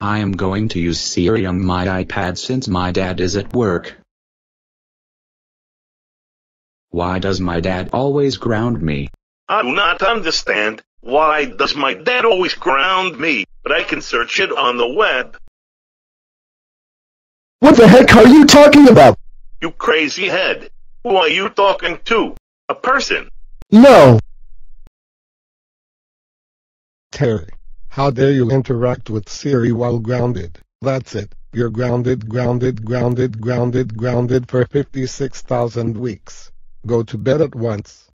I am going to use Siri on my iPad since my dad is at work. Why does my dad always ground me? I do not understand. Why does my dad always ground me? But I can search it on the web. What the heck are you talking about? You crazy head. Who are you talking to? A person. No. Terry, how dare you interact with Siri while grounded? That's it. You're grounded, grounded, grounded, grounded, grounded for 56,000 weeks. Go to bed at once.